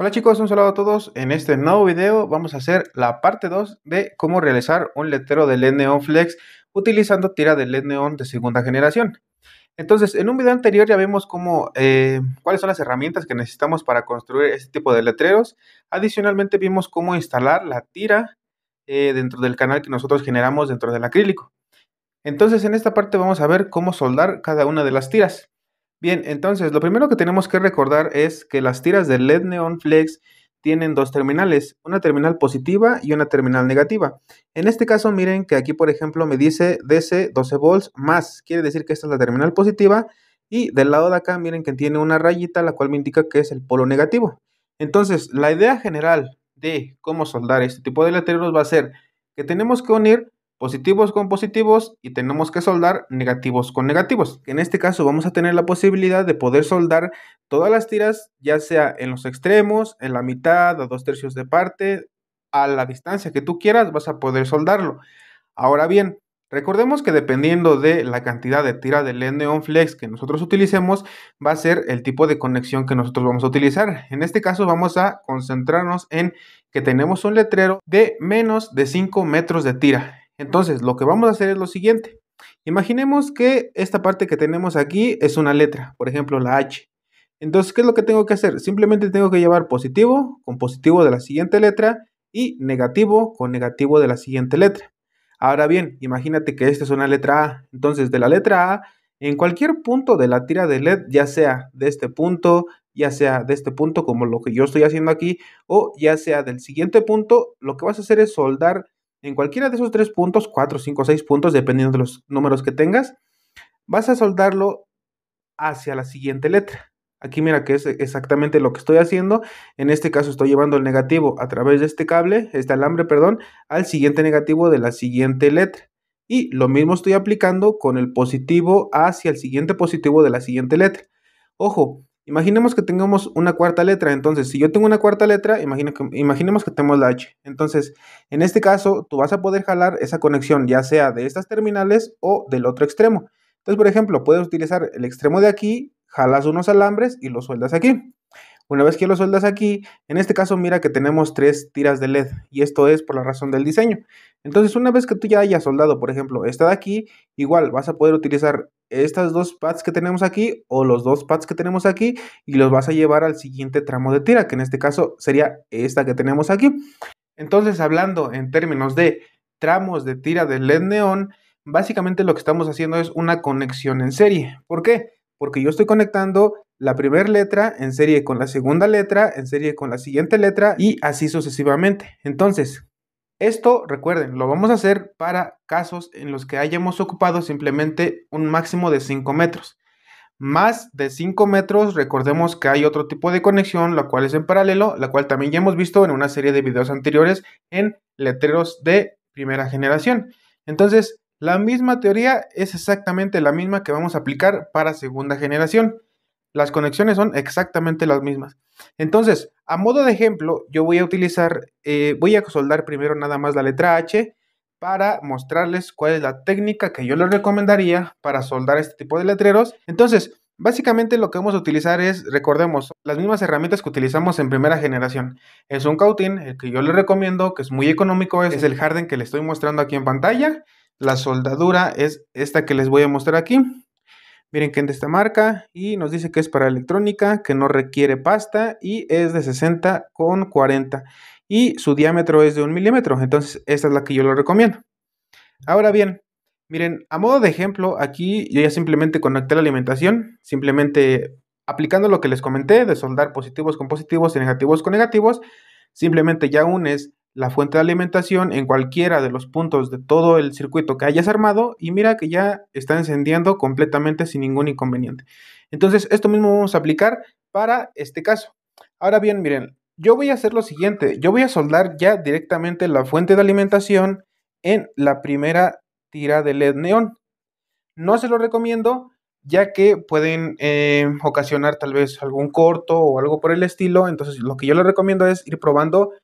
Hola chicos, un saludo a todos. En este nuevo video vamos a hacer la parte 2 de cómo realizar un letrero de LED Neon Flex utilizando tira de LED Neon de segunda generación. Entonces, en un video anterior ya vimos cómo, eh, cuáles son las herramientas que necesitamos para construir este tipo de letreros. Adicionalmente vimos cómo instalar la tira eh, dentro del canal que nosotros generamos dentro del acrílico. Entonces, en esta parte vamos a ver cómo soldar cada una de las tiras. Bien, entonces lo primero que tenemos que recordar es que las tiras de LED Neon Flex tienen dos terminales, una terminal positiva y una terminal negativa. En este caso, miren que aquí, por ejemplo, me dice DC 12 volts más, quiere decir que esta es la terminal positiva y del lado de acá, miren que tiene una rayita, la cual me indica que es el polo negativo. Entonces, la idea general de cómo soldar este tipo de letreros va a ser que tenemos que unir positivos con positivos y tenemos que soldar negativos con negativos. En este caso vamos a tener la posibilidad de poder soldar todas las tiras, ya sea en los extremos, en la mitad, a dos tercios de parte, a la distancia que tú quieras, vas a poder soldarlo. Ahora bien, recordemos que dependiendo de la cantidad de tira de LED Neon Flex que nosotros utilicemos, va a ser el tipo de conexión que nosotros vamos a utilizar. En este caso vamos a concentrarnos en que tenemos un letrero de menos de 5 metros de tira. Entonces, lo que vamos a hacer es lo siguiente. Imaginemos que esta parte que tenemos aquí es una letra, por ejemplo, la H. Entonces, ¿qué es lo que tengo que hacer? Simplemente tengo que llevar positivo con positivo de la siguiente letra y negativo con negativo de la siguiente letra. Ahora bien, imagínate que esta es una letra A. Entonces, de la letra A, en cualquier punto de la tira de LED, ya sea de este punto, ya sea de este punto como lo que yo estoy haciendo aquí, o ya sea del siguiente punto, lo que vas a hacer es soldar en cualquiera de esos tres puntos, cuatro, cinco, seis puntos, dependiendo de los números que tengas, vas a soldarlo hacia la siguiente letra. Aquí mira que es exactamente lo que estoy haciendo. En este caso estoy llevando el negativo a través de este cable, este alambre, perdón, al siguiente negativo de la siguiente letra. Y lo mismo estoy aplicando con el positivo hacia el siguiente positivo de la siguiente letra. Ojo, Imaginemos que tengamos una cuarta letra. Entonces, si yo tengo una cuarta letra, imaginemos que tenemos la H. Entonces, en este caso, tú vas a poder jalar esa conexión, ya sea de estas terminales o del otro extremo. Entonces, por ejemplo, puedes utilizar el extremo de aquí, jalas unos alambres y los sueldas aquí. Una vez que lo sueldas aquí, en este caso mira que tenemos tres tiras de LED y esto es por la razón del diseño. Entonces una vez que tú ya hayas soldado, por ejemplo, esta de aquí, igual vas a poder utilizar estas dos pads que tenemos aquí o los dos pads que tenemos aquí y los vas a llevar al siguiente tramo de tira, que en este caso sería esta que tenemos aquí. Entonces hablando en términos de tramos de tira de LED neón, básicamente lo que estamos haciendo es una conexión en serie. ¿Por qué? Porque yo estoy conectando la primera letra en serie con la segunda letra, en serie con la siguiente letra y así sucesivamente. Entonces, esto, recuerden, lo vamos a hacer para casos en los que hayamos ocupado simplemente un máximo de 5 metros. Más de 5 metros, recordemos que hay otro tipo de conexión, la cual es en paralelo, la cual también ya hemos visto en una serie de videos anteriores en letreros de primera generación. Entonces, la misma teoría es exactamente la misma que vamos a aplicar para segunda generación las conexiones son exactamente las mismas. Entonces, a modo de ejemplo, yo voy a utilizar, eh, voy a soldar primero nada más la letra H para mostrarles cuál es la técnica que yo les recomendaría para soldar este tipo de letreros. Entonces, básicamente lo que vamos a utilizar es, recordemos, las mismas herramientas que utilizamos en primera generación. Es un cautín, el que yo les recomiendo, que es muy económico, es el Harden que les estoy mostrando aquí en pantalla. La soldadura es esta que les voy a mostrar aquí. Miren que es de esta marca y nos dice que es para electrónica, que no requiere pasta y es de 60 con 40 y su diámetro es de un milímetro. Entonces, esta es la que yo lo recomiendo. Ahora bien, miren, a modo de ejemplo, aquí yo ya simplemente conecté la alimentación, simplemente aplicando lo que les comenté de soldar positivos con positivos y negativos con negativos, simplemente ya unes la fuente de alimentación en cualquiera de los puntos de todo el circuito que hayas armado y mira que ya está encendiendo completamente sin ningún inconveniente. Entonces, esto mismo vamos a aplicar para este caso. Ahora bien, miren, yo voy a hacer lo siguiente, yo voy a soldar ya directamente la fuente de alimentación en la primera tira de LED neón. No se lo recomiendo ya que pueden eh, ocasionar tal vez algún corto o algo por el estilo. Entonces, lo que yo les recomiendo es ir probando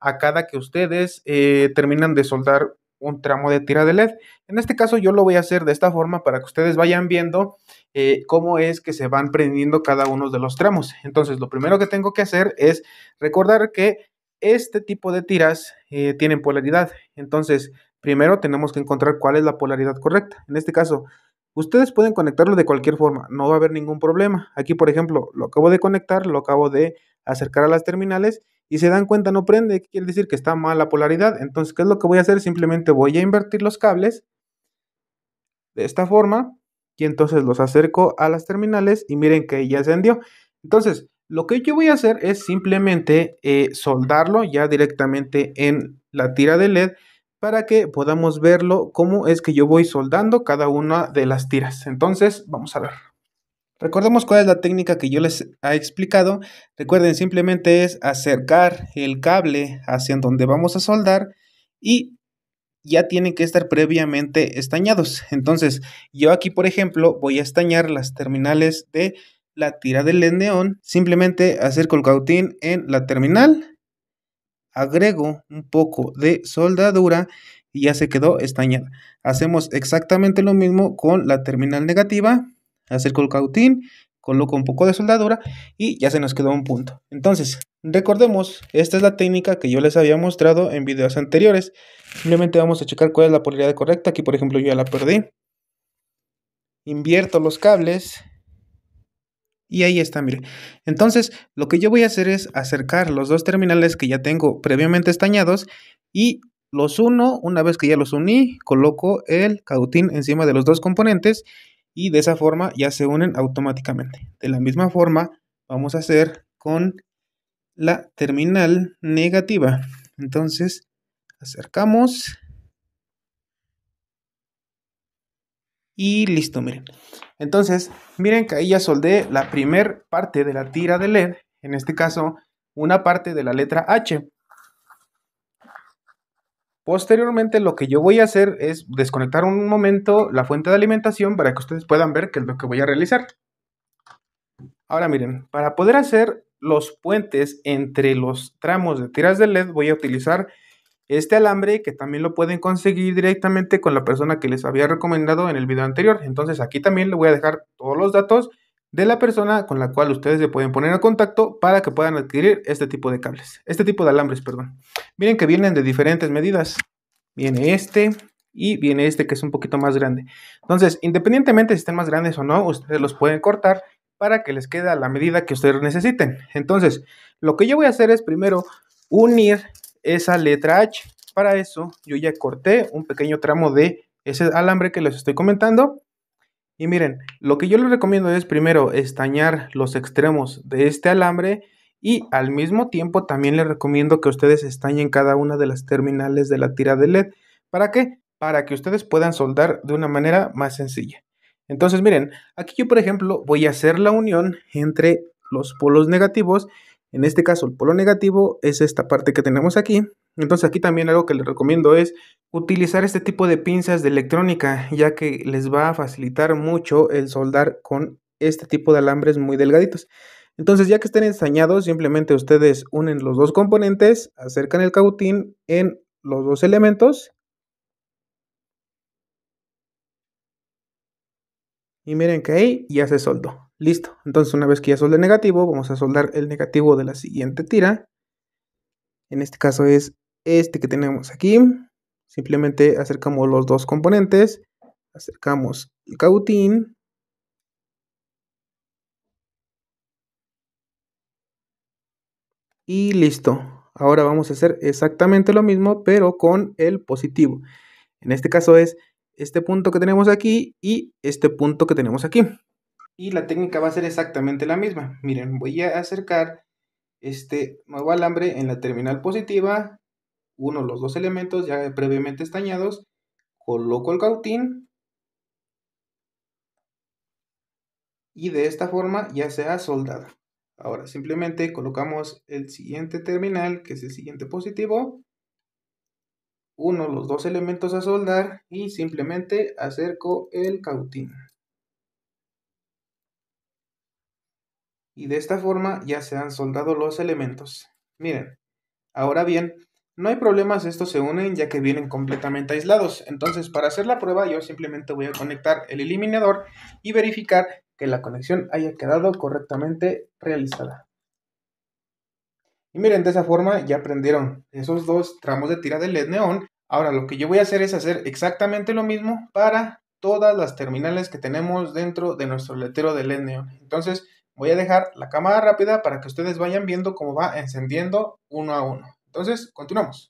a cada que ustedes eh, terminan de soldar un tramo de tira de LED. En este caso yo lo voy a hacer de esta forma para que ustedes vayan viendo eh, cómo es que se van prendiendo cada uno de los tramos. Entonces lo primero que tengo que hacer es recordar que este tipo de tiras eh, tienen polaridad. Entonces primero tenemos que encontrar cuál es la polaridad correcta. En este caso Ustedes pueden conectarlo de cualquier forma, no va a haber ningún problema. Aquí, por ejemplo, lo acabo de conectar, lo acabo de acercar a las terminales y se dan cuenta no prende, quiere decir que está mal la polaridad. Entonces, ¿qué es lo que voy a hacer? Simplemente voy a invertir los cables de esta forma y entonces los acerco a las terminales y miren que ya encendió. Entonces, lo que yo voy a hacer es simplemente eh, soldarlo ya directamente en la tira de LED para que podamos verlo cómo es que yo voy soldando cada una de las tiras. Entonces, vamos a ver. Recordemos cuál es la técnica que yo les he explicado. Recuerden, simplemente es acercar el cable hacia donde vamos a soldar y ya tienen que estar previamente estañados. Entonces, yo aquí, por ejemplo, voy a estañar las terminales de la tira del neón. Simplemente acerco el cautín en la terminal agrego un poco de soldadura y ya se quedó estañada. Hacemos exactamente lo mismo con la terminal negativa, acerco el cautín, coloco un poco de soldadura y ya se nos quedó un punto. Entonces, recordemos, esta es la técnica que yo les había mostrado en videos anteriores. Simplemente vamos a checar cuál es la polaridad correcta. Aquí, por ejemplo, yo ya la perdí. Invierto los cables y ahí está, mire. Entonces, lo que yo voy a hacer es acercar los dos terminales que ya tengo previamente estañados y los uno, una vez que ya los uní, coloco el cautín encima de los dos componentes y de esa forma ya se unen automáticamente. De la misma forma, vamos a hacer con la terminal negativa. Entonces, acercamos y listo, miren. Entonces, miren que ahí ya soldé la primer parte de la tira de LED, en este caso, una parte de la letra H. Posteriormente, lo que yo voy a hacer es desconectar un momento la fuente de alimentación para que ustedes puedan ver qué es lo que voy a realizar. Ahora miren, para poder hacer los puentes entre los tramos de tiras de LED voy a utilizar este alambre que también lo pueden conseguir directamente con la persona que les había recomendado en el video anterior. Entonces aquí también le voy a dejar todos los datos de la persona con la cual ustedes se pueden poner en contacto para que puedan adquirir este tipo de cables, este tipo de alambres, perdón. Miren que vienen de diferentes medidas. Viene este y viene este que es un poquito más grande. Entonces, independientemente si estén más grandes o no, ustedes los pueden cortar para que les quede a la medida que ustedes necesiten. Entonces, lo que yo voy a hacer es primero unir esa letra H. Para eso yo ya corté un pequeño tramo de ese alambre que les estoy comentando. Y miren, lo que yo les recomiendo es primero estañar los extremos de este alambre y al mismo tiempo también les recomiendo que ustedes estañen cada una de las terminales de la tira de LED. ¿Para qué? Para que ustedes puedan soldar de una manera más sencilla. Entonces miren, aquí yo por ejemplo voy a hacer la unión entre los polos negativos en este caso, el polo negativo es esta parte que tenemos aquí. Entonces aquí también algo que les recomiendo es utilizar este tipo de pinzas de electrónica, ya que les va a facilitar mucho el soldar con este tipo de alambres muy delgaditos. Entonces ya que estén ensañados, simplemente ustedes unen los dos componentes, acercan el cautín en los dos elementos. Y miren que ahí ya se soldó. Listo. Entonces, una vez que ya solde el negativo, vamos a soldar el negativo de la siguiente tira. En este caso es este que tenemos aquí. Simplemente acercamos los dos componentes. Acercamos el cautín. Y listo. Ahora vamos a hacer exactamente lo mismo, pero con el positivo. En este caso es este punto que tenemos aquí y este punto que tenemos aquí y la técnica va a ser exactamente la misma. Miren, voy a acercar este nuevo alambre en la terminal positiva, uno los dos elementos ya previamente estañados, coloco el cautín y de esta forma ya se ha soldado. Ahora simplemente colocamos el siguiente terminal, que es el siguiente positivo, uno los dos elementos a soldar y simplemente acerco el cautín. y de esta forma ya se han soldado los elementos. Miren, ahora bien, No hay problemas, estos se unen ya que vienen completamente aislados. Entonces, para hacer la prueba, yo simplemente voy a conectar el eliminador y verificar que la conexión haya quedado correctamente realizada. Y miren, de esa forma ya prendieron esos dos tramos de tira de LED neón. Ahora lo que yo voy a hacer es hacer exactamente lo mismo para todas las terminales que tenemos dentro de nuestro letrero de LED neón. Entonces voy a dejar la cámara rápida para que ustedes vayan viendo cómo va encendiendo uno a uno. Entonces, continuamos.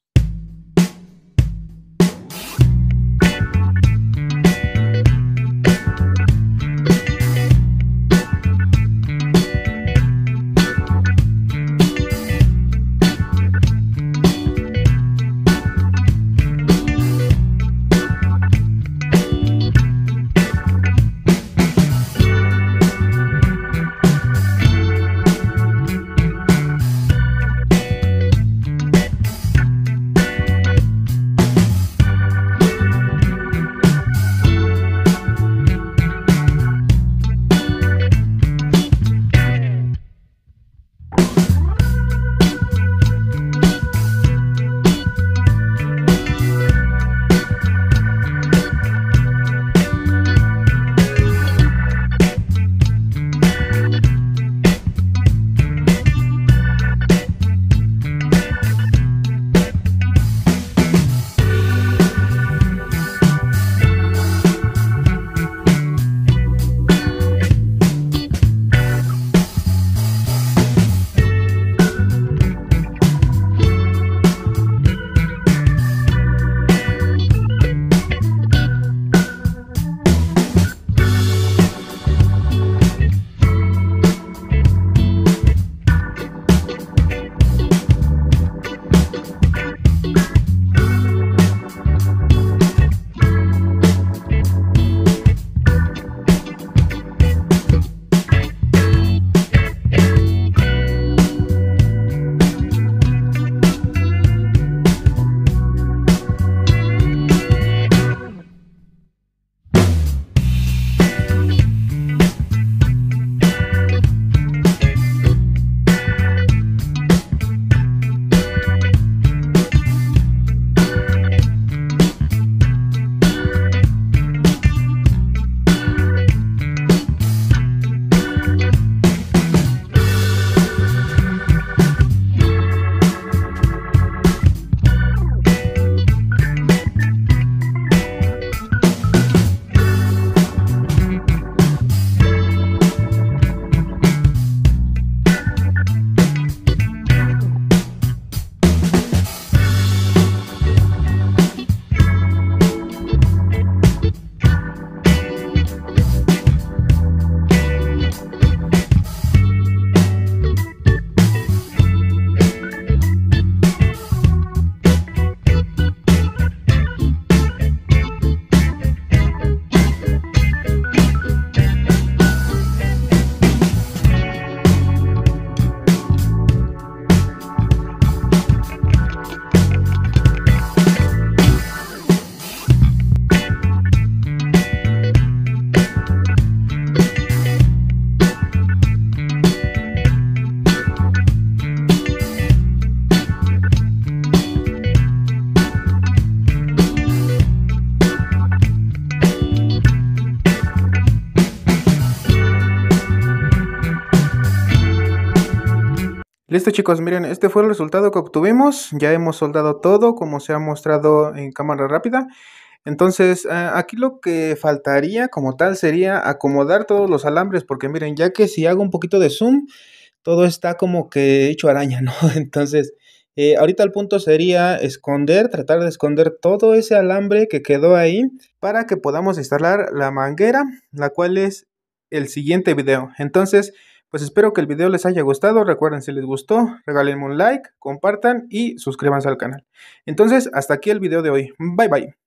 Listo chicos, miren, este fue el resultado que obtuvimos. Ya hemos soldado todo como se ha mostrado en cámara rápida. Entonces, ah, aquí lo que faltaría como tal sería acomodar todos los alambres, porque miren, ya que si hago un poquito de zoom, todo está como que hecho araña, ¿no? Entonces, eh, ahorita el punto sería esconder, tratar de esconder todo ese alambre que quedó ahí para que podamos instalar la manguera, la cual es el siguiente video. Entonces, pues espero que el video les haya gustado. Recuerden, si les gustó, regálenme un like, compartan y suscríbanse al canal. Entonces, hasta aquí el video de hoy. Bye bye.